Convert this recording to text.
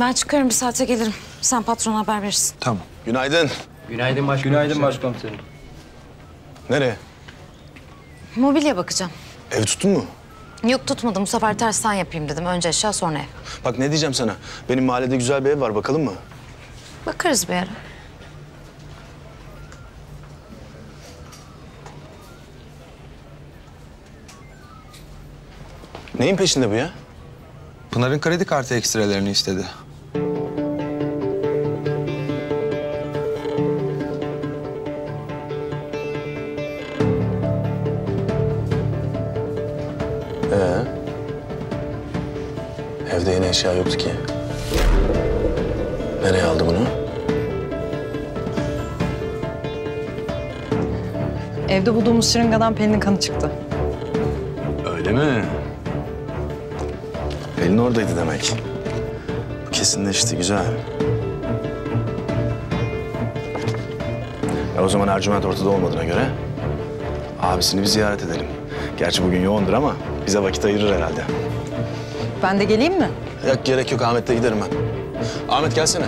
Ben çıkarım bir saate gelirim. Sen patrona haber verirsin. Tamam. Günaydın. Günaydın başkomiserim. Günaydın başkomiserim. Nereye? Mobilya bakacağım. Ev tuttun mu? Yok tutmadım. Bu sefer tersten yapayım dedim. Önce eşya sonra ev. Bak ne diyeceğim sana. Benim mahallede güzel bir ev var bakalım mı? Bakarız bir ara. Neyin peşinde bu ya? Pınar'ın kredi kartı ekstrelerini istedi. Evde yine eşya yoktu ki. Nereye aldı bunu? Evde bulduğumuz şırıngadan Pelin'in kanı çıktı. Öyle mi? Pelin oradaydı demek. Bu kesinleşti, güzel. E o zaman Ercüment ortada olmadığına göre abisini bir ziyaret edelim. Gerçi bugün yoğundur ama bize vakit ayırır herhalde. Ben de geleyim mi? Yok gerek yok Ahmet'le giderim ben. Ahmet gelsene.